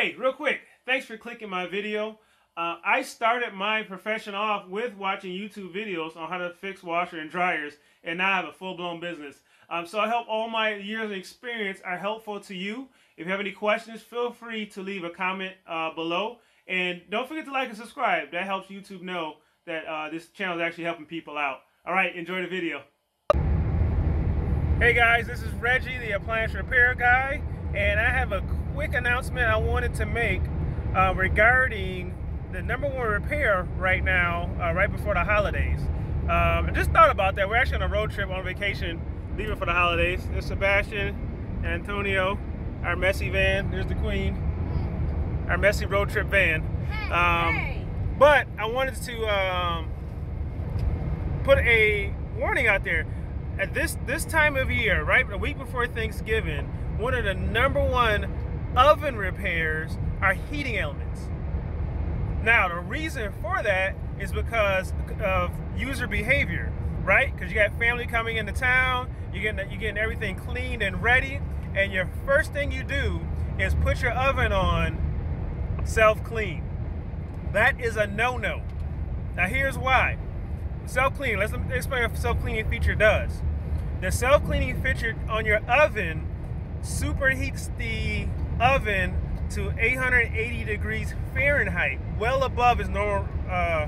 Hey, real quick, thanks for clicking my video. Uh, I started my profession off with watching YouTube videos on how to fix washer and dryers, and now I have a full-blown business. Um, so I hope all my years of experience are helpful to you. If you have any questions, feel free to leave a comment uh, below. And don't forget to like and subscribe. That helps YouTube know that uh, this channel is actually helping people out. All right, enjoy the video. Hey guys, this is Reggie, the appliance repair guy, and I have a quick announcement I wanted to make uh, regarding the number one repair right now, uh, right before the holidays. Um, I just thought about that. We're actually on a road trip on vacation, leaving for the holidays. There's Sebastian, Antonio, our messy van. There's the Queen, our messy road trip van. Um, but I wanted to um, put a warning out there. At this this time of year, right, a week before Thanksgiving, one of the number one oven repairs are heating elements. Now, the reason for that is because of user behavior, right? Because you got family coming into town, you're getting, you're getting everything cleaned and ready, and your first thing you do is put your oven on self-clean. That is a no-no. Now, here's why. Self-clean, let's explain what self-cleaning feature does. The self-cleaning feature on your oven superheats the oven to 880 degrees Fahrenheit, well above its normal uh,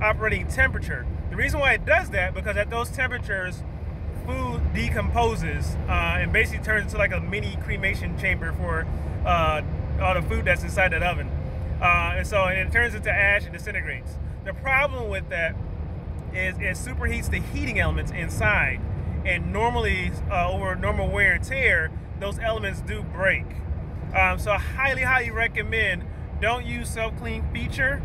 operating temperature. The reason why it does that, because at those temperatures, food decomposes uh, and basically turns into like a mini cremation chamber for uh, all the food that's inside that oven. Uh, and so and it turns into ash and disintegrates. The problem with that is it superheats the heating elements inside. And normally, uh, over normal wear and tear, those elements do break. Um, so I highly, highly recommend don't use self-clean feature.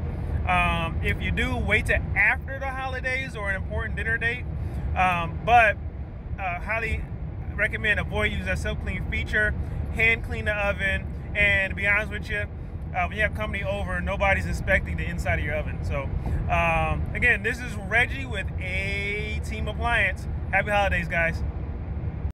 Um, if you do, wait to after the holidays or an important dinner date. Um, but uh, highly recommend avoid using that self-clean feature. Hand clean the oven, and to be honest with you, uh, when you have company over, nobody's inspecting the inside of your oven. So um, again, this is Reggie with A Team Appliance. Happy holidays, guys.